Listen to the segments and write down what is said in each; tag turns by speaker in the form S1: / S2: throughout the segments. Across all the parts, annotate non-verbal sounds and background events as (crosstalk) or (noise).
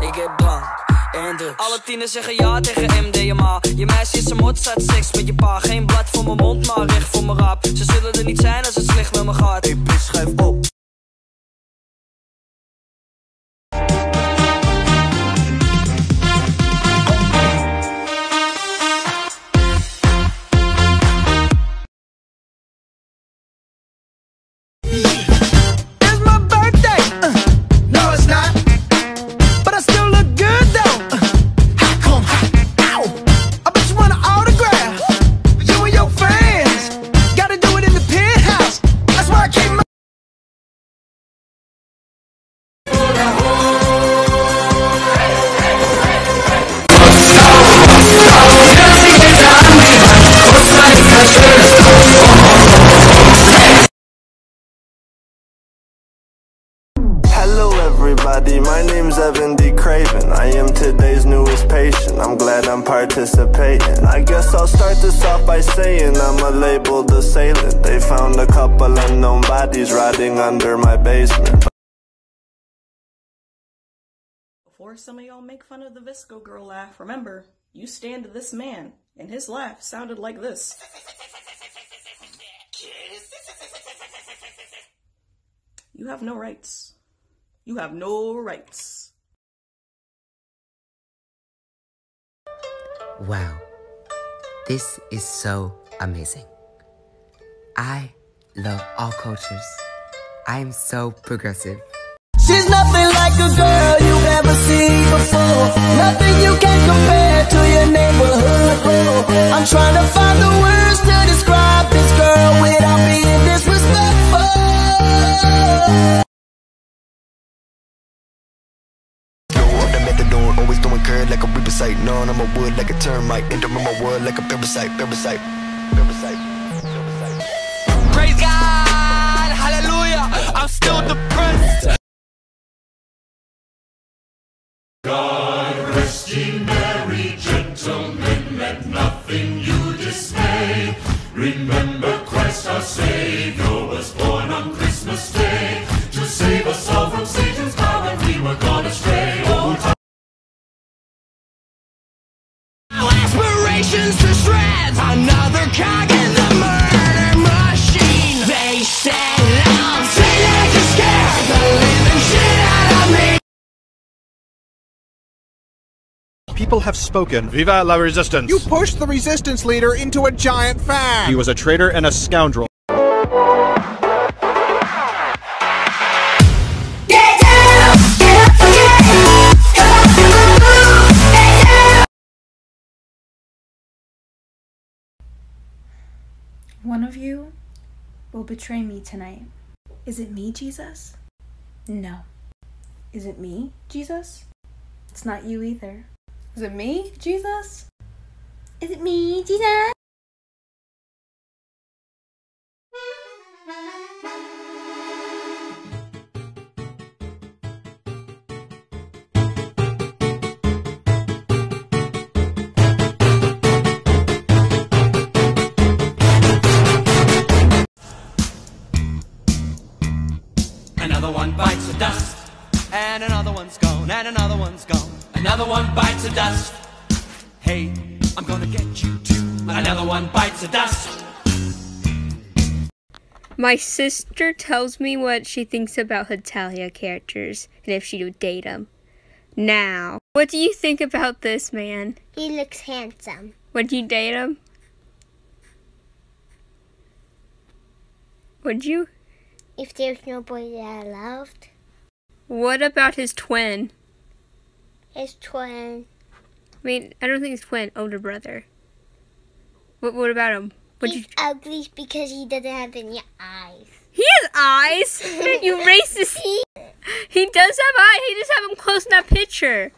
S1: ik heb drank en. Alle tieners zeggen ja tegen MDMA. Je meisje is een mot, staat seks met je pa. Geen blad voor mijn mond, maar recht voor mijn rap. Ze zullen er niet zijn als het slecht met me gaat.
S2: My
S3: name's Evan D. Craven. I am today's newest patient. I'm glad I'm participating. I guess I'll start this off by saying I'm a labeled assailant. They found a couple unknown bodies rotting under my basement.
S4: Before some of y'all make fun of the VSCO girl laugh, remember, you stand this man, and his laugh sounded like this. You have no rights. You have no rights.
S5: Wow, this is so amazing. I love all cultures. I am so progressive.
S2: She's nothing like a girl you've ever seen before. Nothing you can compare
S6: like a reaper. No, I'm a wood like a termite. Enter in my wood like a parasite, parasite, parasite. parasite.
S1: Praise God, hallelujah. I'm still depressed.
S7: God Rest ye merry gentlemen, let nothing you dismay. Remember Christ our Savior was born on Christmas Day to save us all from Satan's
S8: People have spoken. Viva la resistance!
S9: You pushed the resistance leader into a giant fan.
S8: He was a traitor and a scoundrel.
S10: One of you will betray me tonight. Is it me, Jesus? No. Is it me, Jesus? It's not you either. Is it me, Jesus? Is it me, Jesus?
S1: Another one bites the dust, and another one's gone, and another one's gone. Another one bites the dust. Hey, I'm gonna get you too. Another one bites the dust.
S11: My sister tells me what she thinks about Hetalia characters and if she would date them. Now, what do you think about this man?
S12: He looks handsome.
S11: Would you date him? Would you?
S12: If there's nobody that I loved,
S11: What about his twin?
S12: his twin.
S11: I mean, I don't think his twin, older brother. What, what about him? Would
S12: He's
S11: you?
S12: ugly because he doesn't have any eyes.
S11: He has eyes. (laughs) you racist. He does have eyes. He just have them close in that picture.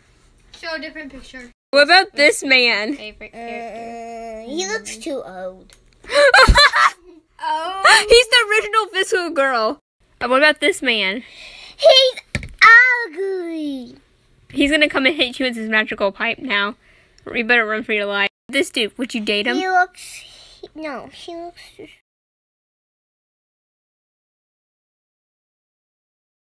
S12: Show a different picture.
S11: What about this man?
S12: Favorite uh, character. he looks too old. (laughs)
S11: oh. He's the original VSCO girl. Uh, what about this man?
S12: He's ugly.
S11: He's gonna come and hit you with his magical pipe now. You better run for your life. This dude, would you date him?
S12: He looks. No, he looks.